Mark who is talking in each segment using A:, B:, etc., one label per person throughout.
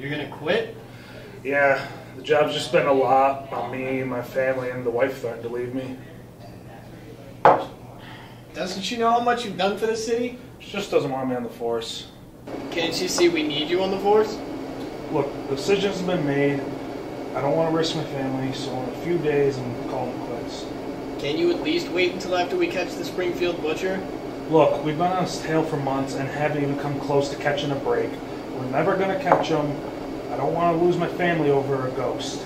A: You're gonna quit?
B: Yeah, the job's just been a lot on me, my family, and the wife threatened to leave me.
A: Doesn't she know how much you've done for the city?
B: She just doesn't want me on the force.
A: Can't she see we need you on the force?
B: Look, the decision's been made. I don't want to risk my family, so in a few days I'm calling it quits.
A: Can you at least wait until after we catch the Springfield Butcher?
B: Look, we've been on his tail for months and haven't even come close to catching a break. We're never gonna catch him. I don't want to lose my family over a ghost.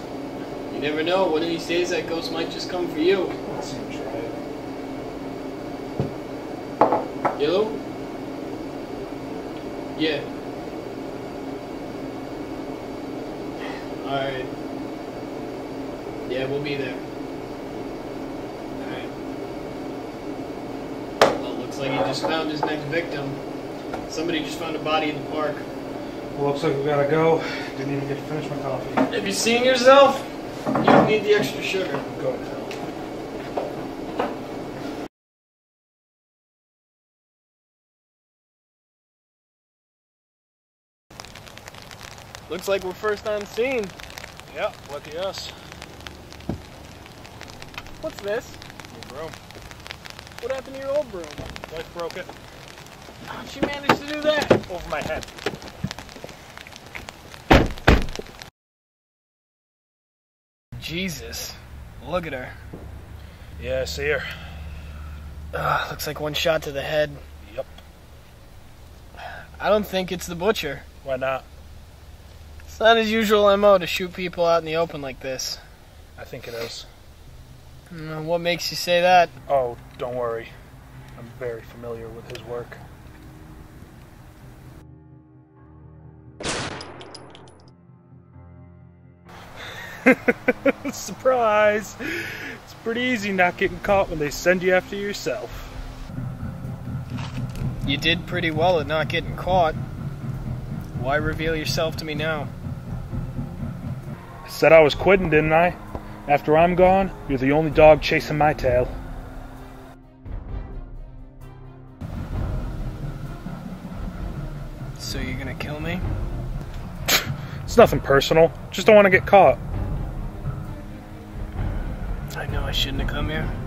A: You never know. One of these days that ghost might just come for you.
B: Let's see try it.
A: Yellow? Yeah. Alright. Yeah, we'll be there. Alright. Well, looks like he just found his next victim. Somebody just found a body in the park.
B: Well, looks like we gotta go. Didn't even get to finish my coffee.
A: Have you seen yourself? You don't need the extra sugar.
B: Go to hell.
A: Looks like we're first on scene.
B: Yeah, lucky us.
A: What's this?
B: New broom.
A: What happened to your old broom?
B: Wife broke it.
A: How'd she manage to do that?
B: Over my head.
A: Jesus. Look at her.
B: Yeah, I see her.
A: Ugh, looks like one shot to the head.
B: Yep.
A: I don't think it's the butcher.
B: Why not?
A: It's not his usual MO to shoot people out in the open like this.
B: I think it is.
A: Mm, What makes you say that?
B: Oh, don't worry. I'm very familiar with his work. Surprise! It's pretty easy not getting caught when they send you after yourself.
A: You did pretty well at not getting caught. Why reveal yourself to me now?
B: I said I was quitting, didn't I? After I'm gone, you're the only dog chasing my tail.
A: So you're gonna kill me?
B: It's nothing personal. Just don't want to get caught.
A: Shouldn't have come here.